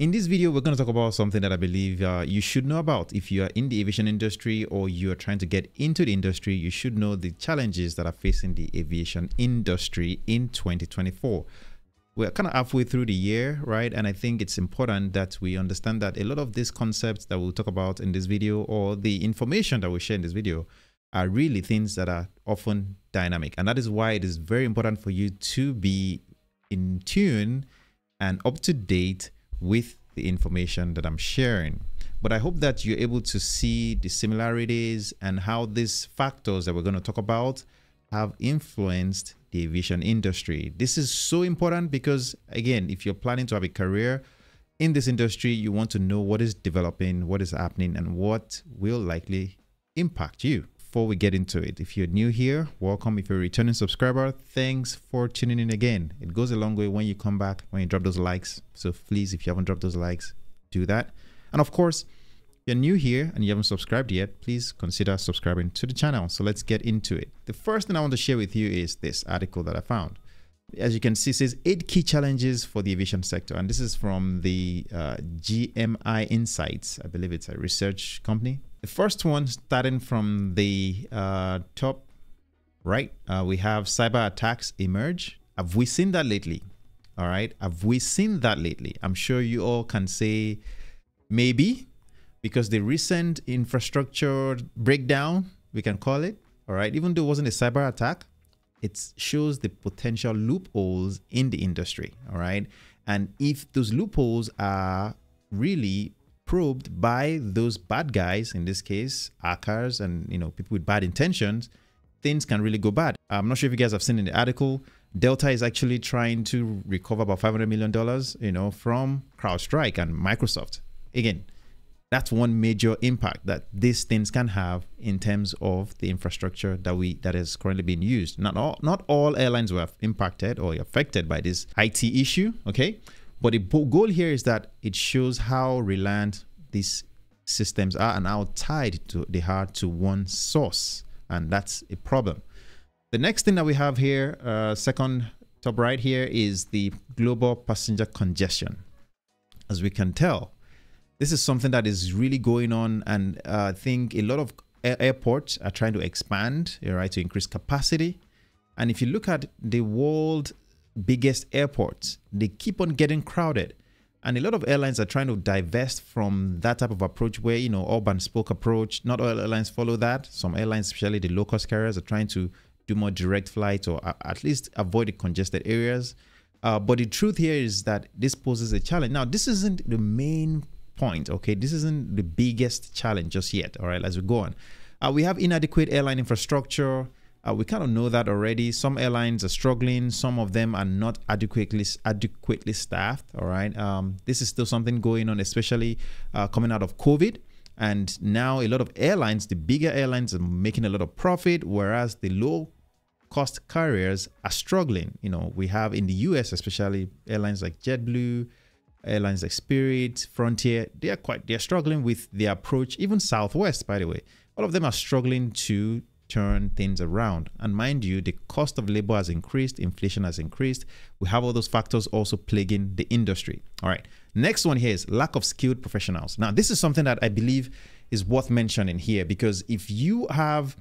In this video, we're going to talk about something that I believe uh, you should know about. If you are in the aviation industry or you are trying to get into the industry, you should know the challenges that are facing the aviation industry in 2024. We're kind of halfway through the year, right? And I think it's important that we understand that a lot of these concepts that we'll talk about in this video or the information that we share in this video are really things that are often dynamic. And that is why it is very important for you to be in tune and up to date with the information that I'm sharing. But I hope that you're able to see the similarities and how these factors that we're going to talk about have influenced the aviation industry. This is so important because, again, if you're planning to have a career in this industry, you want to know what is developing, what is happening, and what will likely impact you before we get into it, if you're new here, welcome. If you're a returning subscriber, thanks for tuning in again. It goes a long way when you come back, when you drop those likes. So please, if you haven't dropped those likes, do that. And of course, if you're new here and you haven't subscribed yet, please consider subscribing to the channel. So let's get into it. The first thing I want to share with you is this article that I found. As you can see, says eight key challenges for the aviation sector. And this is from the uh, GMI Insights. I believe it's a research company the first one, starting from the uh, top right, uh, we have cyber attacks emerge. Have we seen that lately? All right. Have we seen that lately? I'm sure you all can say maybe because the recent infrastructure breakdown, we can call it, all right, even though it wasn't a cyber attack, it shows the potential loopholes in the industry, all right? And if those loopholes are really probed by those bad guys, in this case, hackers and you know people with bad intentions, things can really go bad. I'm not sure if you guys have seen in the article, Delta is actually trying to recover about 500 million dollars, you know, from CrowdStrike and Microsoft. Again, that's one major impact that these things can have in terms of the infrastructure that we that is currently being used. Not all not all airlines were impacted or affected by this IT issue, okay? But the goal here is that it shows how reliant these systems are and how tied to they are to one source, and that's a problem. The next thing that we have here, uh, second top right here, is the global passenger congestion. As we can tell, this is something that is really going on, and uh, I think a lot of airports are trying to expand, right, to increase capacity. And if you look at the world biggest airports, they keep on getting crowded. And a lot of airlines are trying to divest from that type of approach where, you know, hub and spoke approach. Not all airlines follow that. Some airlines, especially the low cost carriers, are trying to do more direct flights or at least avoid the congested areas. Uh, but the truth here is that this poses a challenge. Now, this isn't the main point, okay? This isn't the biggest challenge just yet, all right, as we go on. Uh, we have inadequate airline infrastructure. Uh, we kind of know that already. Some airlines are struggling. Some of them are not adequately adequately staffed. All right. Um, this is still something going on, especially uh, coming out of COVID. And now a lot of airlines, the bigger airlines, are making a lot of profit, whereas the low cost carriers are struggling. You know, we have in the US, especially airlines like JetBlue, airlines like Spirit, Frontier. They are quite they're struggling with the approach. Even Southwest, by the way, all of them are struggling to turn things around. And mind you, the cost of labor has increased, inflation has increased. We have all those factors also plaguing the industry. All right. Next one here is lack of skilled professionals. Now, this is something that I believe is worth mentioning here because if you have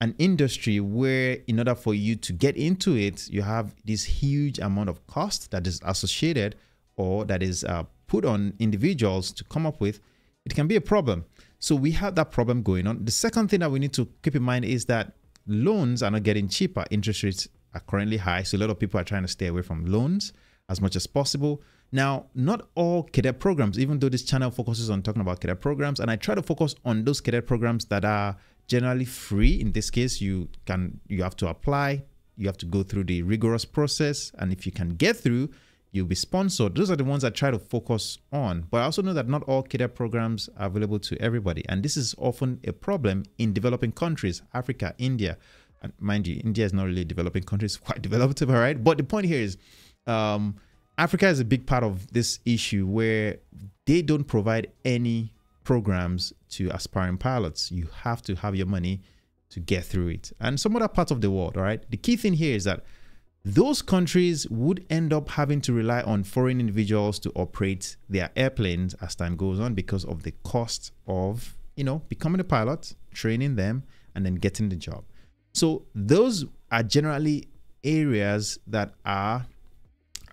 an industry where in order for you to get into it, you have this huge amount of cost that is associated or that is uh, put on individuals to come up with, it can be a problem. So we have that problem going on. The second thing that we need to keep in mind is that loans are not getting cheaper. Interest rates are currently high. So a lot of people are trying to stay away from loans as much as possible. Now, not all cadet programs, even though this channel focuses on talking about cadet programs, and I try to focus on those cadet programs that are generally free. In this case, you can you have to apply, you have to go through the rigorous process, and if you can get through, you'll be sponsored. Those are the ones I try to focus on. But I also know that not all cadet programs are available to everybody. And this is often a problem in developing countries, Africa, India. And mind you, India is not really a developing country, it's quite developed, all right? But the point here is um, Africa is a big part of this issue where they don't provide any programs to aspiring pilots. You have to have your money to get through it. And some other parts of the world, all right? The key thing here is that those countries would end up having to rely on foreign individuals to operate their airplanes as time goes on because of the cost of, you know, becoming a pilot, training them, and then getting the job. So those are generally areas that are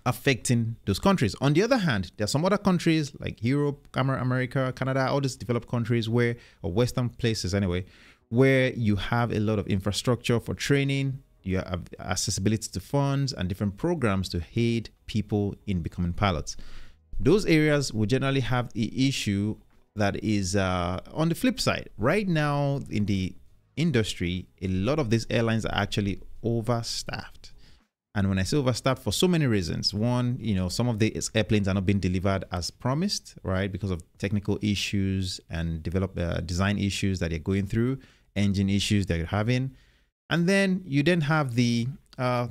affecting those countries. On the other hand, there are some other countries like Europe, America, Canada, all these developed countries where, or Western places anyway, where you have a lot of infrastructure for training, you have accessibility to funds and different programs to aid people in becoming pilots. Those areas will generally have the issue that is uh, on the flip side. Right now in the industry, a lot of these airlines are actually overstaffed. And when I say overstaffed, for so many reasons. One, you know, some of the airplanes are not being delivered as promised, right, because of technical issues and develop uh, design issues that they're going through, engine issues that you're having. And then you then have the uh,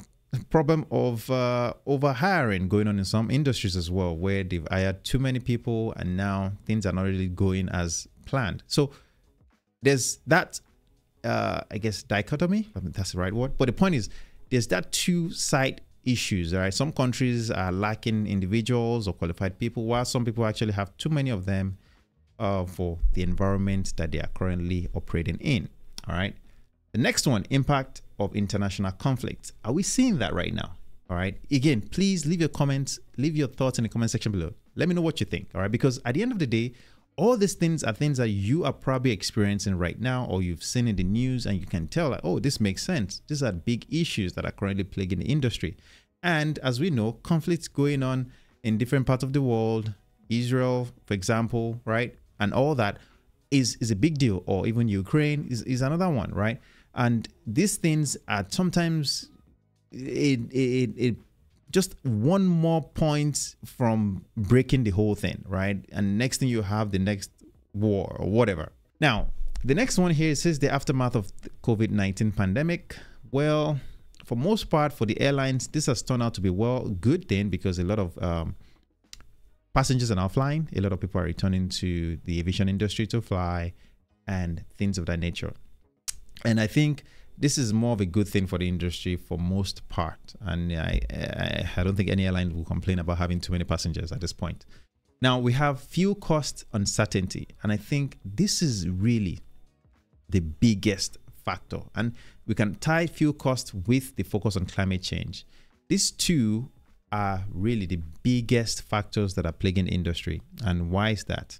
problem of uh, over hiring going on in some industries as well, where they've hired too many people and now things are not really going as planned. So there's that, uh, I guess, dichotomy. I mean, that's the right word. But the point is, there's that two side issues. Right, some countries are lacking individuals or qualified people, while some people actually have too many of them uh, for the environment that they are currently operating in. All right. The next one, impact of international conflict. Are we seeing that right now? All right. Again, please leave your comments, leave your thoughts in the comment section below. Let me know what you think. All right. Because at the end of the day, all these things are things that you are probably experiencing right now or you've seen in the news and you can tell like, oh, this makes sense. These are big issues that are currently plaguing the industry. And as we know, conflicts going on in different parts of the world, Israel, for example, right? And all that is, is a big deal. Or even Ukraine is, is another one, right? And these things are sometimes it, it, it just one more point from breaking the whole thing right? And next thing you have the next war or whatever. Now the next one here says the aftermath of the covid-19 pandemic. Well for most part for the airlines this has turned out to be well good thing because a lot of um, passengers are now flying. A lot of people are returning to the aviation industry to fly and things of that nature and I think this is more of a good thing for the industry for most part. And I, I, I don't think any airline will complain about having too many passengers at this point. Now we have fuel cost uncertainty, and I think this is really the biggest factor. And we can tie fuel cost with the focus on climate change. These two are really the biggest factors that are plaguing industry. And why is that?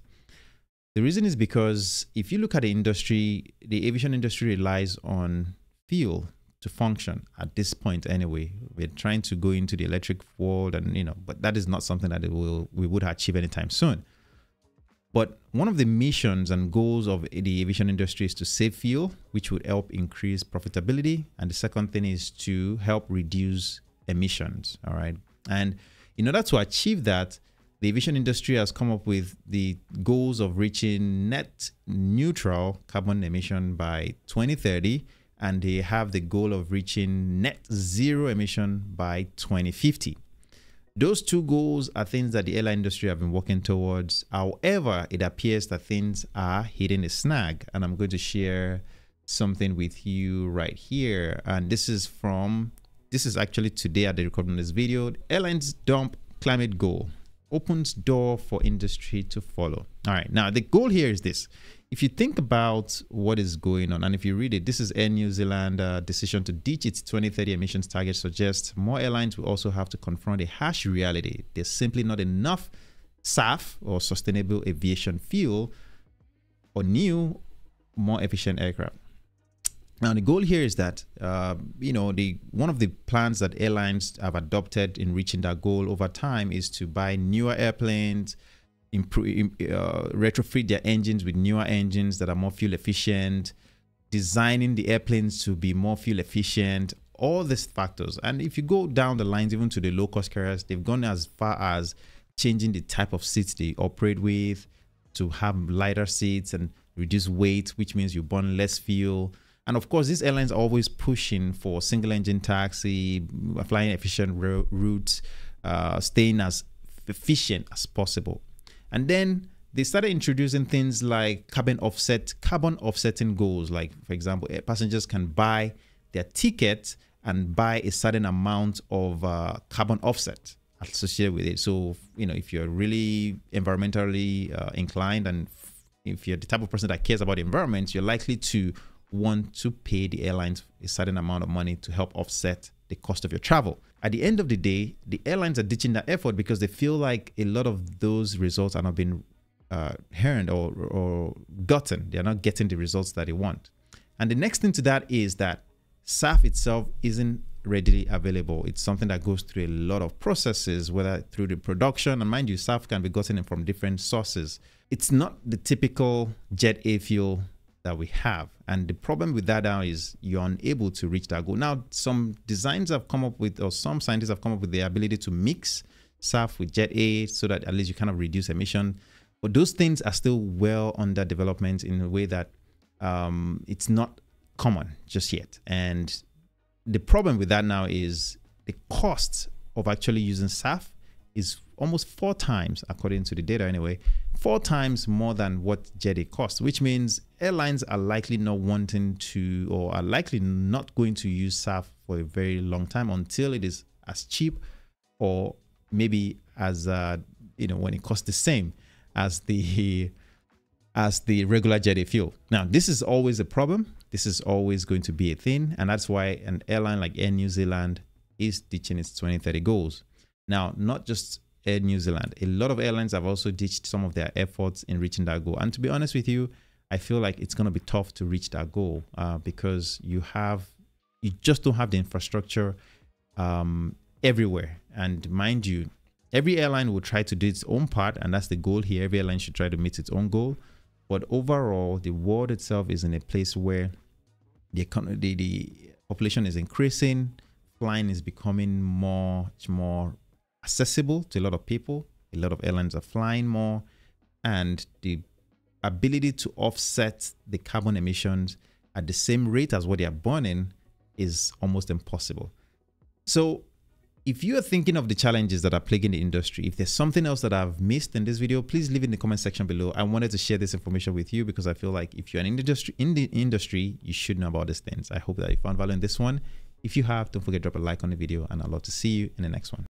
The reason is because if you look at the industry, the aviation industry relies on fuel to function at this point anyway. We're trying to go into the electric world and you know, but that is not something that will we would achieve anytime soon. But one of the missions and goals of the aviation industry is to save fuel, which would help increase profitability. And the second thing is to help reduce emissions. All right. And in order to achieve that, the aviation industry has come up with the goals of reaching net neutral carbon emission by 2030 and they have the goal of reaching net zero emission by 2050 those two goals are things that the airline industry have been working towards. However it appears that things are hitting a snag and i'm going to share something with you right here. And this is from this is actually today at the recording of this video airlines dump climate goal opens door for industry to follow. All right. Now, the goal here is this. If you think about what is going on, and if you read it, this is Air New Zealand uh, decision to ditch its 2030 emissions target suggests more airlines will also have to confront a harsh reality. There's simply not enough SAF or sustainable aviation fuel or new, more efficient aircraft. Now the goal here is that uh, you know the one of the plans that airlines have adopted in reaching that goal over time is to buy newer airplanes, improve, uh, retrofit their engines with newer engines that are more fuel efficient, designing the airplanes to be more fuel efficient. All these factors, and if you go down the lines, even to the low cost carriers, they've gone as far as changing the type of seats they operate with to have lighter seats and reduce weight, which means you burn less fuel and of course, these airlines are always pushing for single engine taxi, flying efficient routes, uh, staying as efficient as possible. And then they started introducing things like carbon offset, carbon offsetting goals. Like, for example, passengers can buy their ticket and buy a certain amount of uh, carbon offset associated with it. So, you know, if you're really environmentally uh, inclined and if you're the type of person that cares about the environment, you're likely to want to pay the airlines a certain amount of money to help offset the cost of your travel. At the end of the day, the airlines are ditching that effort because they feel like a lot of those results are not being uh, earned or, or gotten. They are not getting the results that they want. And the next thing to that is that SAF itself isn't readily available. It's something that goes through a lot of processes, whether through the production, and mind you, SAF can be gotten from different sources. It's not the typical jet A fuel that we have. And the problem with that now is you're unable to reach that goal. Now, some designs have come up with, or some scientists have come up with the ability to mix SAF with Jet A so that at least you kind of reduce emission. But those things are still well under development in a way that um, it's not common just yet. And the problem with that now is the cost of actually using SAF is almost four times, according to the data anyway, four times more than what Jet A costs, which means airlines are likely not wanting to or are likely not going to use SAF for a very long time until it is as cheap or maybe as uh, you know when it costs the same as the as the regular Jet fuel. Now, this is always a problem. This is always going to be a thing, and that's why an airline like Air New Zealand is ditching its 2030 goals. Now, not just Air New Zealand, a lot of airlines have also ditched some of their efforts in reaching that goal. And to be honest with you, I feel like it's going to be tough to reach that goal uh, because you have, you just don't have the infrastructure um, everywhere. And mind you, every airline will try to do its own part, and that's the goal here. Every airline should try to meet its own goal. But overall, the world itself is in a place where the, the, the population is increasing, flying is becoming much more accessible to a lot of people. A lot of airlines are flying more, and the ability to offset the carbon emissions at the same rate as what they are burning is almost impossible. So, if you are thinking of the challenges that are plaguing the industry, if there's something else that I've missed in this video, please leave it in the comment section below. I wanted to share this information with you because I feel like if you're in the industry, in the industry, you should know about these things. I hope that you found value in this one. If you have, don't forget to drop a like on the video, and I'd love to see you in the next one.